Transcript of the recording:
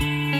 Bye.